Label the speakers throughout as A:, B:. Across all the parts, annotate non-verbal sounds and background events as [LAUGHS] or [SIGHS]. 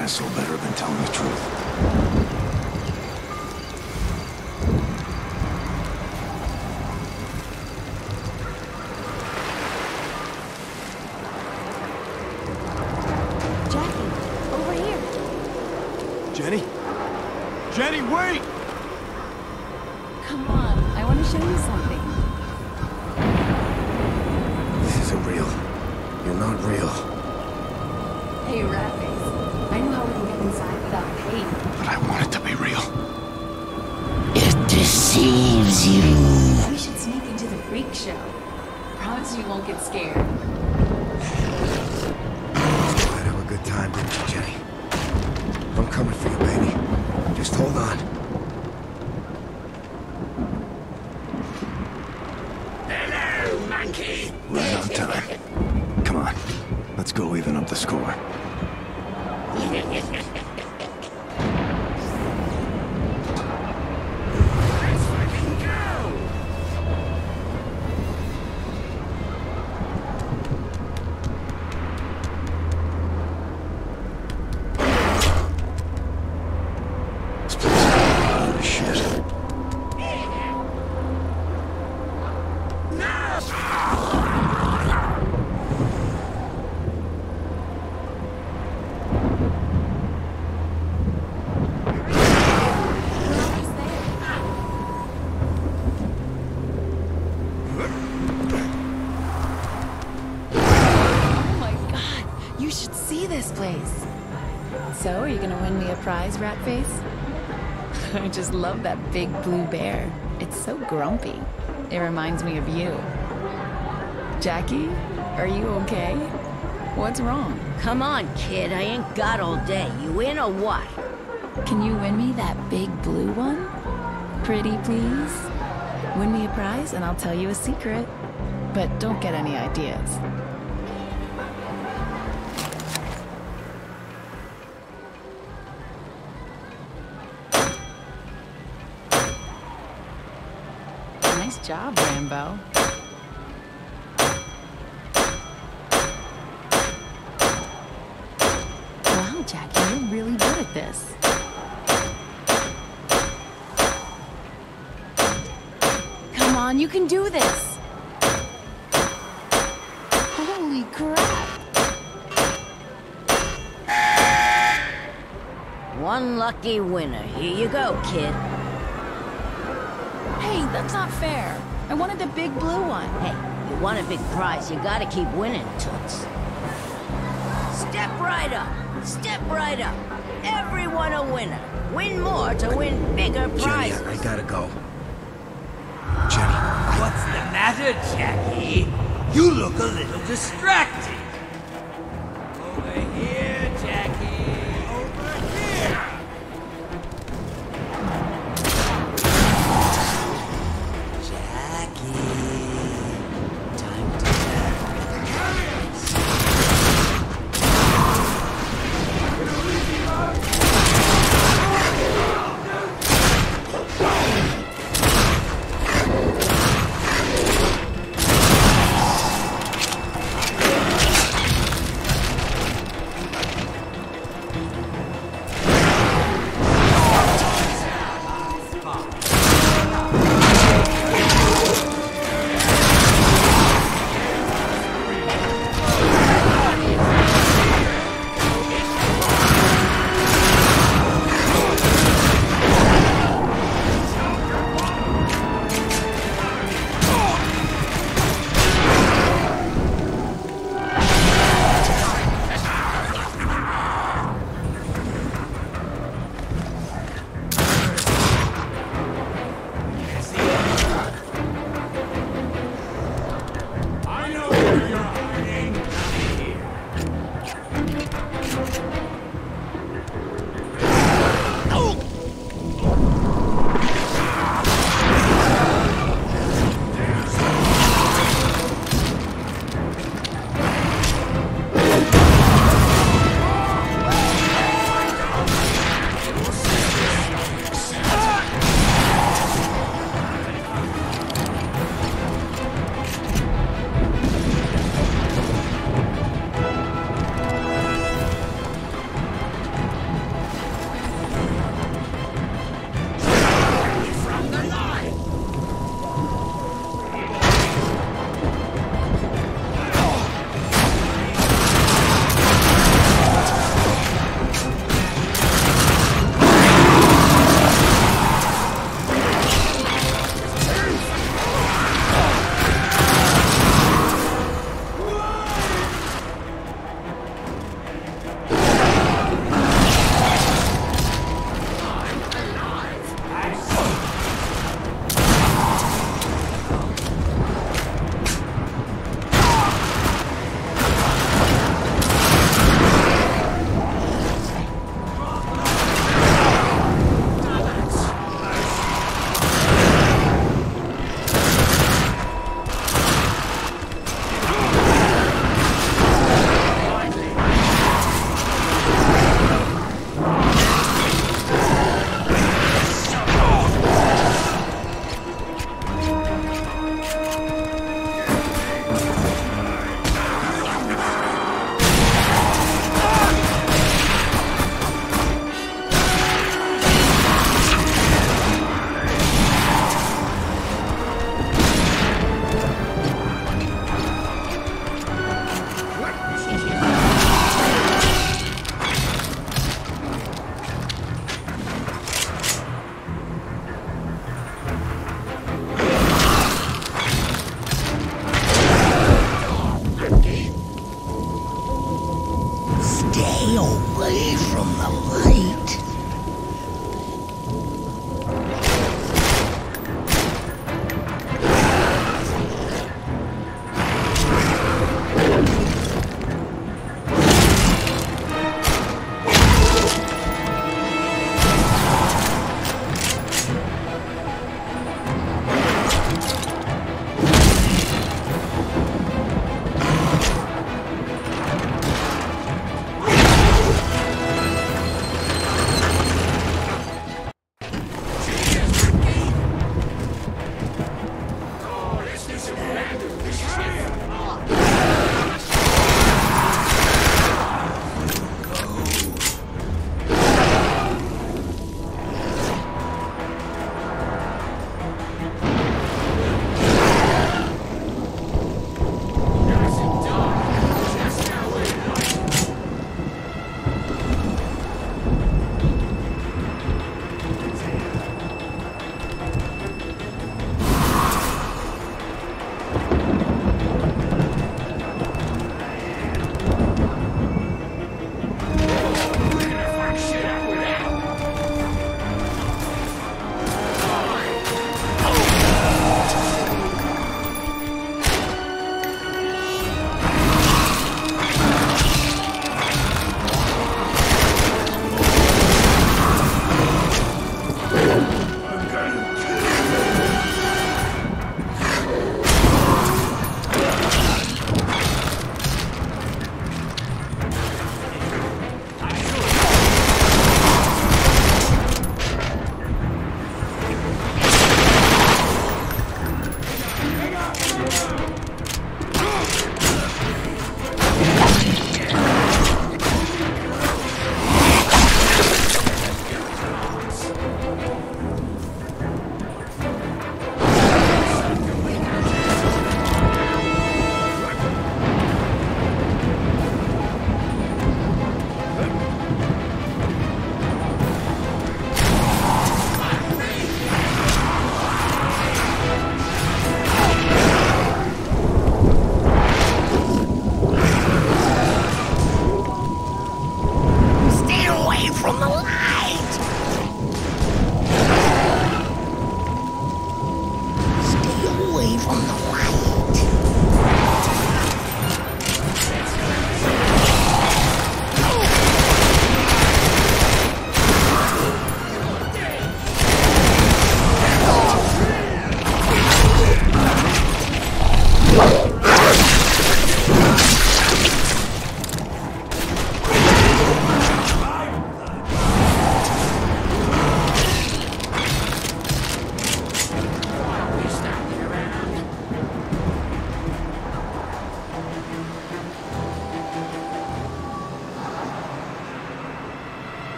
A: asshole better than telling the truth. Up the score.
B: Just love that big blue bear. It's so grumpy. It reminds me of you. Jackie, are you okay? What's wrong?
C: Come on, kid. I ain't got all day. You in or what?
B: Can you win me that big blue one? Pretty please? Win me a prize and I'll tell you a secret. But don't get any ideas. Job, Rambo. Wow, Jackie, you're really good at this. Come on, you can do this. Holy crap.
C: One lucky winner. Here you go, kid.
B: Hey, that's not fair. I wanted the big blue one.
C: Hey, you want a big prize, you gotta keep winning, Toots. Step right up. Step right up. Everyone a winner. Win more to win bigger
A: Jenny,
C: prizes.
A: I, I gotta go. Jenny, I...
D: What's the matter, Jackie? You look a little distracted. Over here,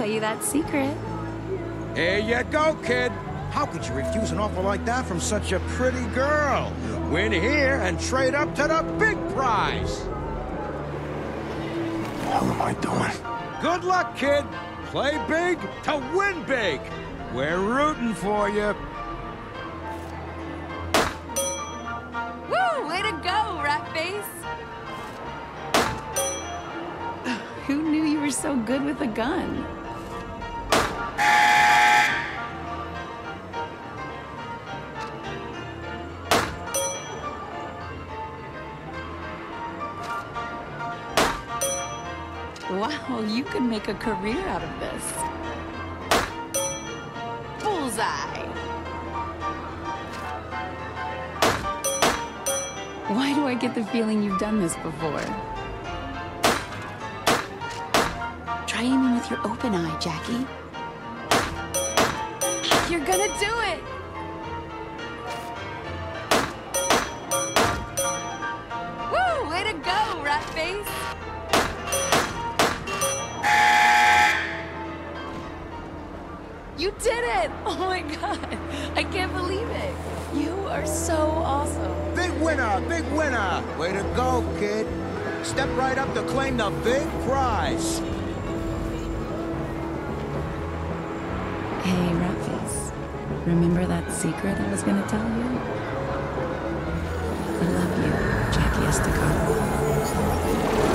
B: tell you that secret.
E: Here you go, kid! How could you refuse an offer like that from such a pretty girl? Win here and trade up to the big prize!
A: What the hell am I doing?
E: Good luck, kid! Play big to win big! We're rooting for you!
B: Woo! Way to go, Ratface! [SIGHS] Who knew you were so good with a gun? Wow, you could make a career out of this. Bullseye! Why do I get the feeling you've done this before? Try aiming with your open eye, Jackie. You're gonna do it! Woo! Way to go, Ratface! You did it! [LAUGHS] Oh my god! I can't believe it! You are so awesome!
E: Big winner! Big winner! Way to go, kid! Step right up to claim the big prize!
B: Remember that secret I was gonna tell you? I love you, Jackie Estacado.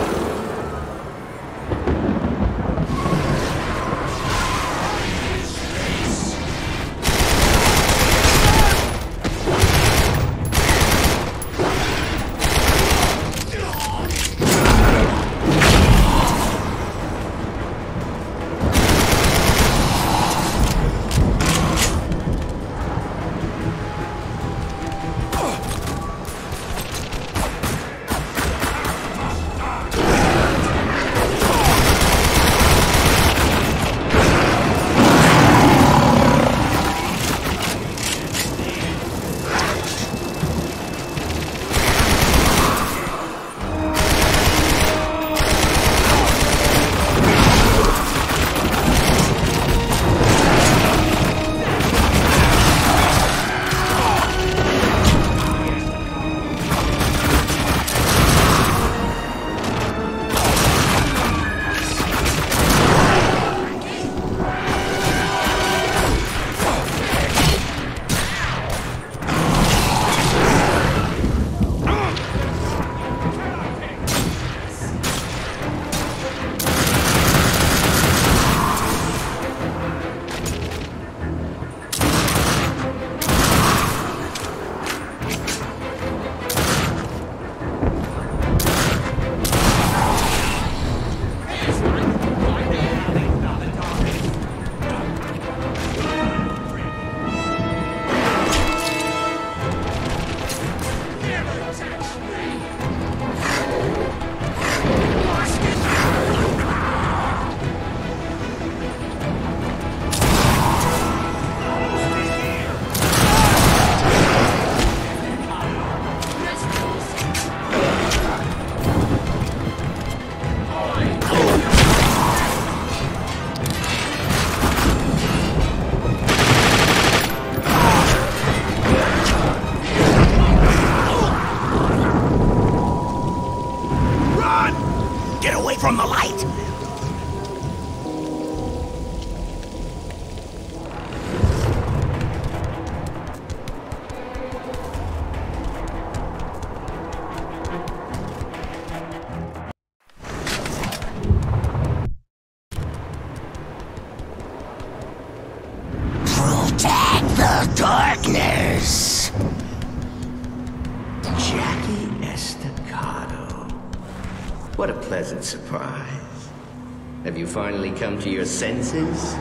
D: Senses?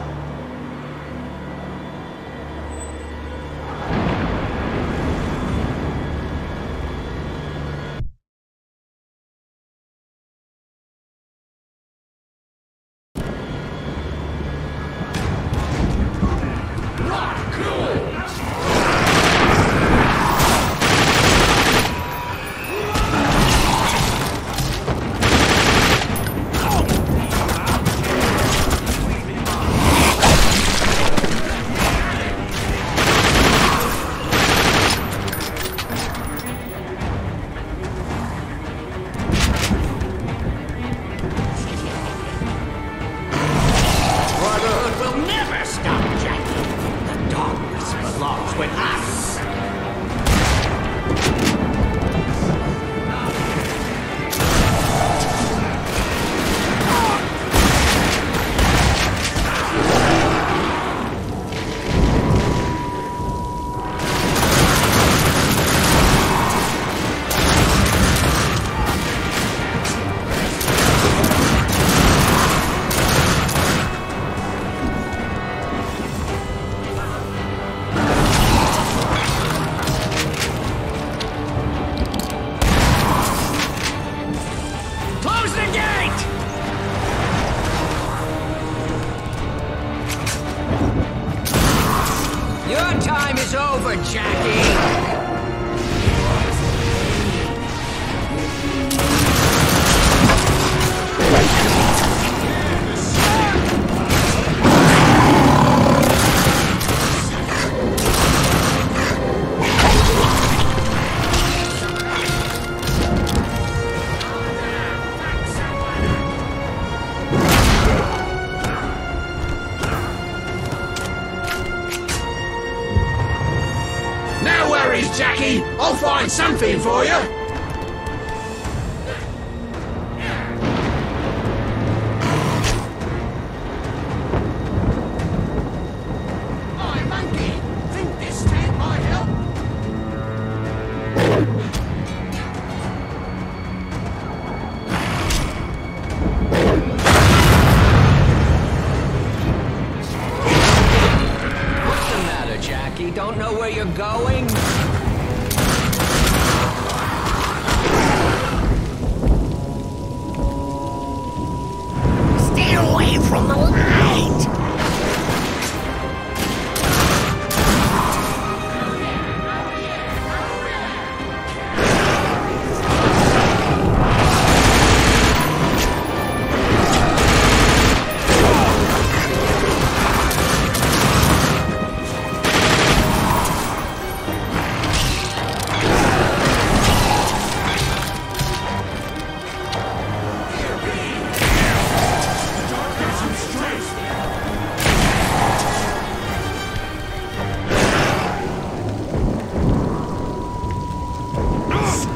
F: For you.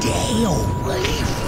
F: Stay.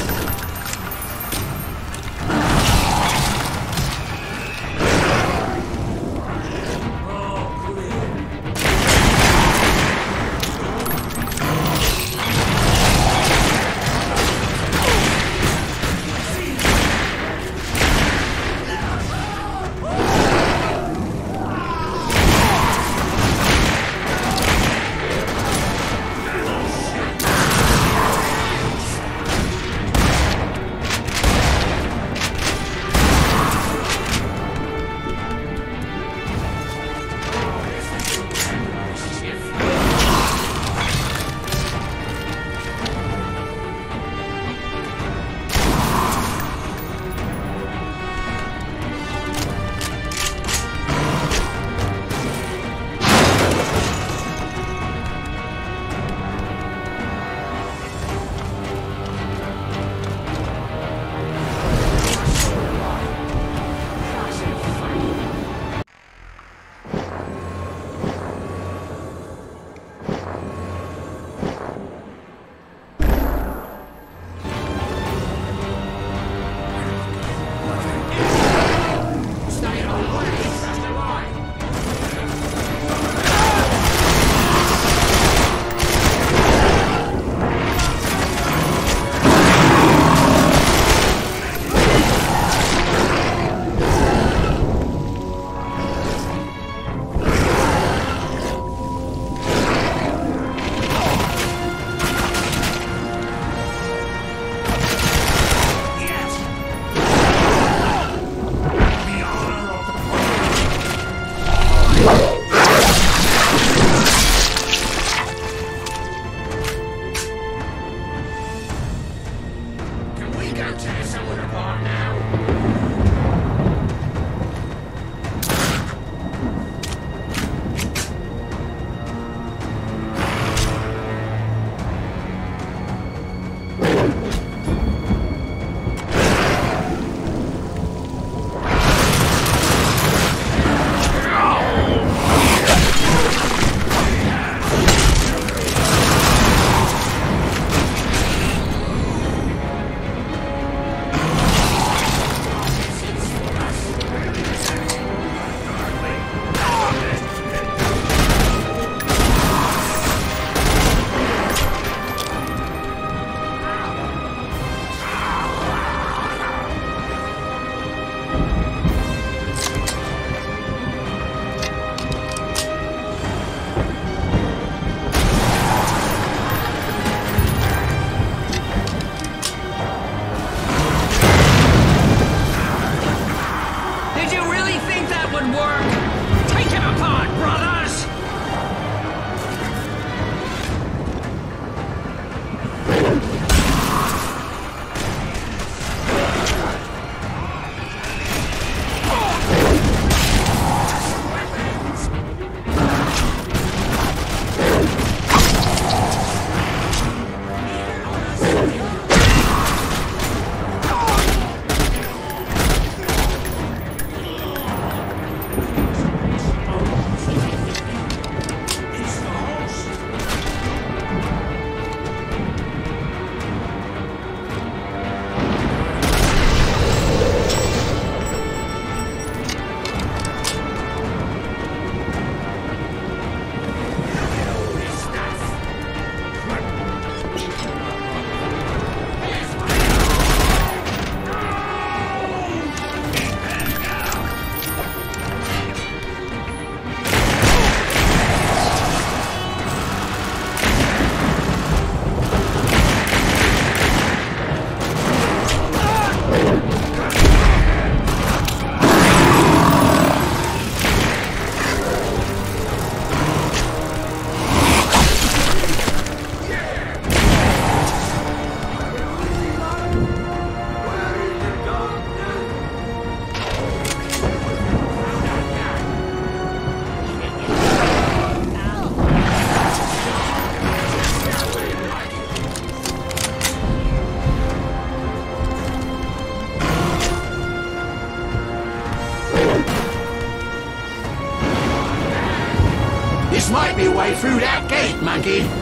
F: That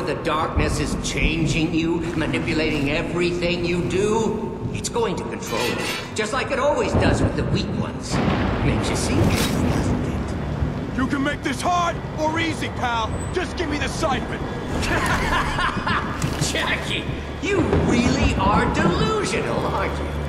D: know the darkness is changing you, manipulating everything you do? It's going to control you, just like it always does with the weak ones. Makes you see things, doesn't it?
E: You can make this hard or easy, pal. Just give me the siphon. [LAUGHS]
D: Jackie, you really are delusional, aren't you?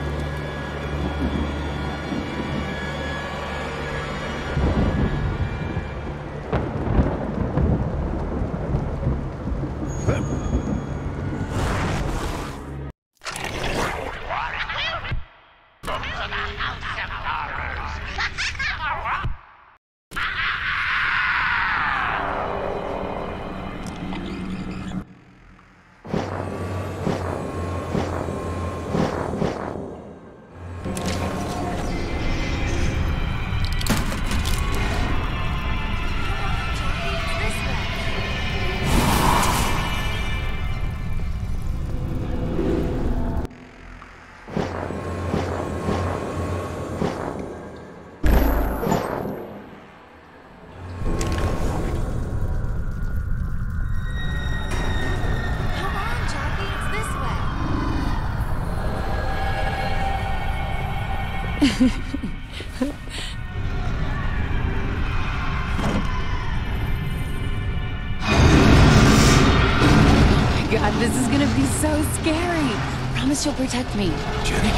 B: Promise you'll protect me.
A: Jenny?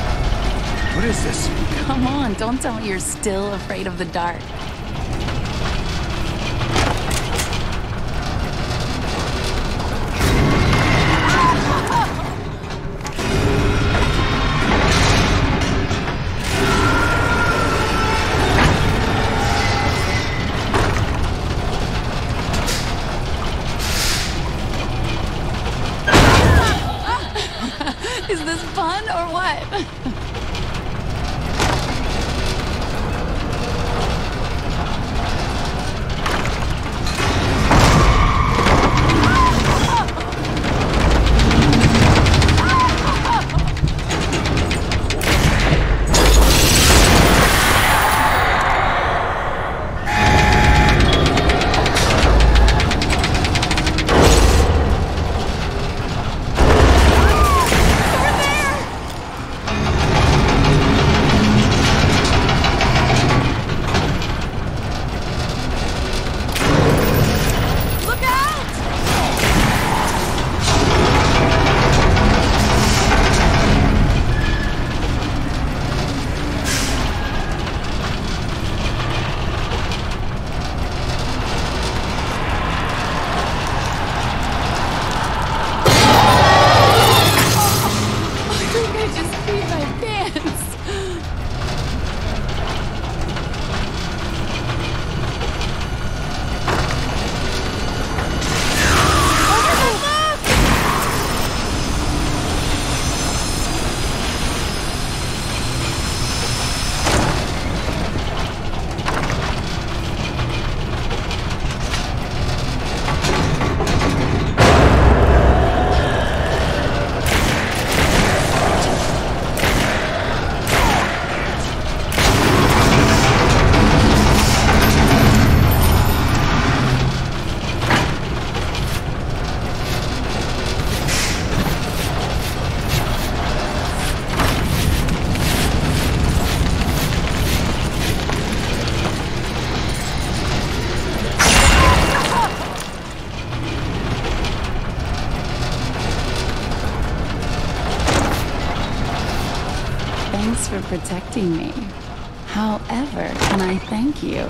A: What is this?
B: Come on, don't tell me you're still afraid of the dark. For protecting me. However, can I thank you?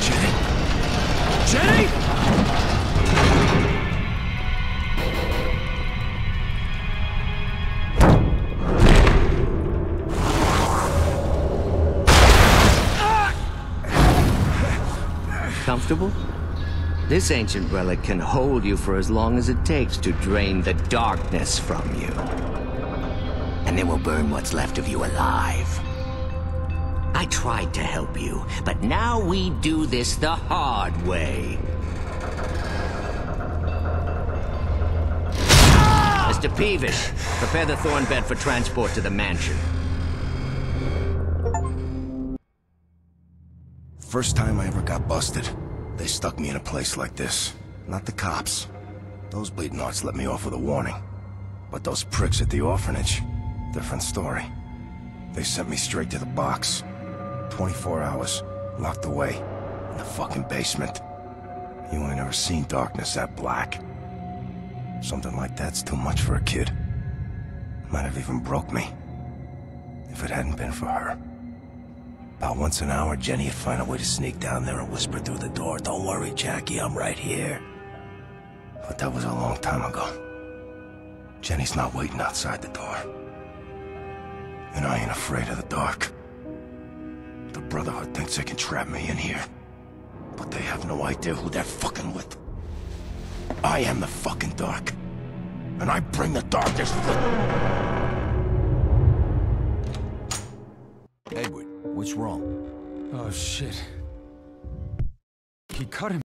A: Jenny? Jenny?
D: Comfortable? This ancient relic can hold you for as long as it takes to drain the darkness from you. And then we'll burn what's left of you alive. I tried to help you, but now we do this the hard way. Mr. Peevish, prepare the thorn bed for transport to the mansion.
A: First time I ever got busted, they stuck me in a place like this. Not the cops. Those bleeding hearts let me off with a warning. But those pricks at the orphanage, different story. They sent me straight to the box. 24 hours, locked away, in the fucking basement. You ain't ever seen darkness that black. Something like that's too much for a kid. Might have even broke me. If it hadn't been for her. About once an hour, Jenny would find a way to sneak down there and whisper through the door, Don't worry, Jackie, I'm right here. But that was a long time ago. Jenny's not waiting outside the door. And I ain't afraid of the dark. The Brotherhood thinks they can trap me in here. But they have no idea who they're fucking with. I am the fucking dark. And I bring the darkness
G: Edward, what's wrong?
H: Oh shit. He cut him.